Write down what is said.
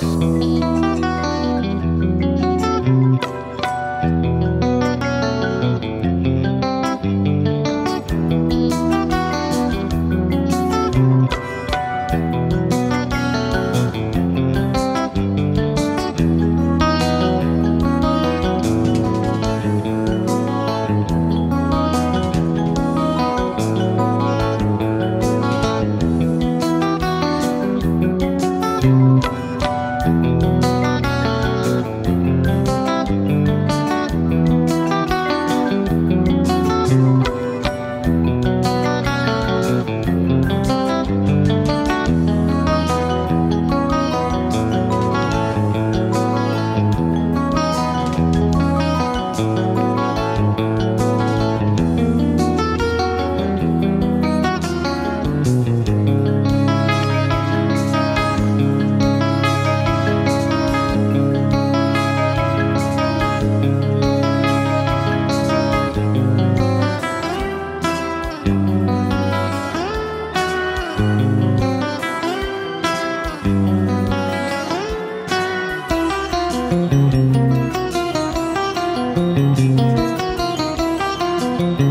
Bye. thank you